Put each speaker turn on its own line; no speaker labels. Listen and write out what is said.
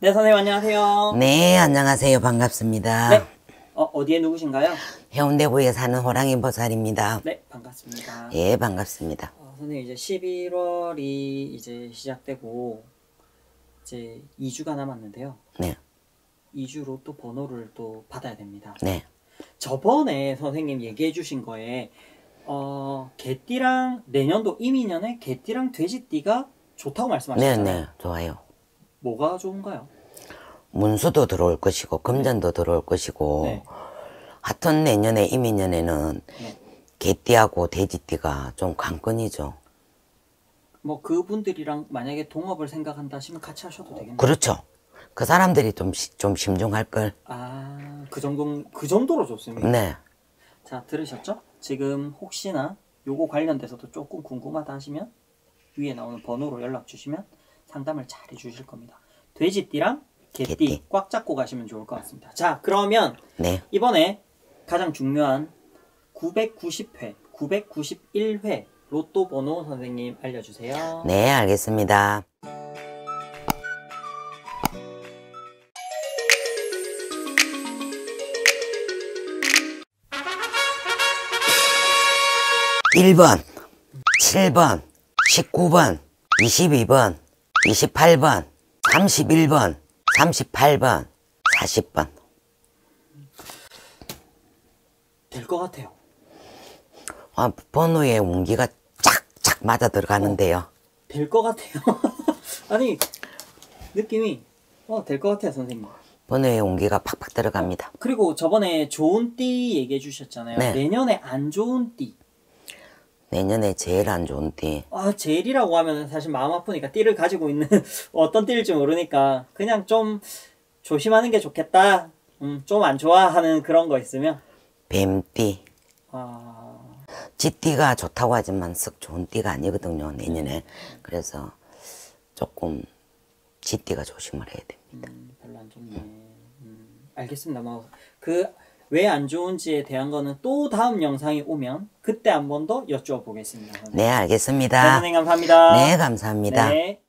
네, 선생님 안녕하세요.
네, 안녕하세요. 반갑습니다.
네. 어, 어디에 누구신가요?
해운대구에 사는 호랑이 보살입니다.
네, 반갑습니다.
예, 반갑습니다.
어, 선생님 이제 11월이 이제 시작되고 이제 2주가 남았는데요.
네,
2주로 또 번호를 또 받아야 됩니다.
네,
저번에 선생님 얘기해 주신 거에 어, 개띠랑 내년도 이민년에 개띠랑 돼지띠가 좋다고
네,
말씀하셨잖아요.
네, 좋아요.
뭐가 좋은가요?
문수도 들어올 것이고, 금전도 들어올 것이고,
네.
하여튼 내년에, 이민년에는
네.
개띠하고 돼지띠가 좀 관건이죠.
뭐 그분들이랑 만약에 동업을 생각한다 하시면 같이 하셔도 되겠네요.
그렇죠. 그 사람들이 좀, 시- 좀 심중할 걸.
아, 그 정도 그 정도로 좋습니다.
네,
자, 들으셨죠? 지금 혹시나 요거 관련돼서도 조금 궁금하다 하시면 위에 나오는 번호로 연락 주시면 상담을 잘 해주실 겁니다. 돼지띠랑 개띠,
개띠.
꽉 잡고 가시면 좋을 것 같습니다. 자, 그러면
네,
이번에 가장 중요한 990회, 991회 로또 번호 선생님 알려주세요.
네, 알겠습니다. 일번 7번, 19번, 22번, 28번, 31번, 38번, 40번.
될 것 같아요.
아, 번호에 운기가 쫙쫙 맞아 들어가는데요.
될것 같아요. 아니, 느낌이 어, 될 것 같아요, 선생님.
번호에 운기가 팍팍 들어갑니다.
그리고 저번에 좋은 띠 얘기해 주셨잖아요.
네.
내년에 안 좋은 띠.
내년에 제일 안 좋은 띠.
아, 제일이라고 하면 사실 마음 아프니까 띠를 가지고 있는 어떤 띠일지 모르니까 그냥 좀 조심하는 게 좋겠다. 음, 좀 안 좋아하는 그런 거 있으면
뱀띠.
아,
쥐띠가 좋다고 하지만 썩 좋은 띠가 아니거든요, 내년에. 그래서 조금 쥐띠가 조심을 해야 됩니다.
음, 별로 안 좋네. 음, 알겠습니다. 뭐 그 왜 안 좋은지에 대한 거는 또 다음 영상이 오면 그때 한 번 더 여쭈어 보겠습니다.
네,
네,
알겠습니다.
선생님 감사합니다.
네, 감사합니다.
네.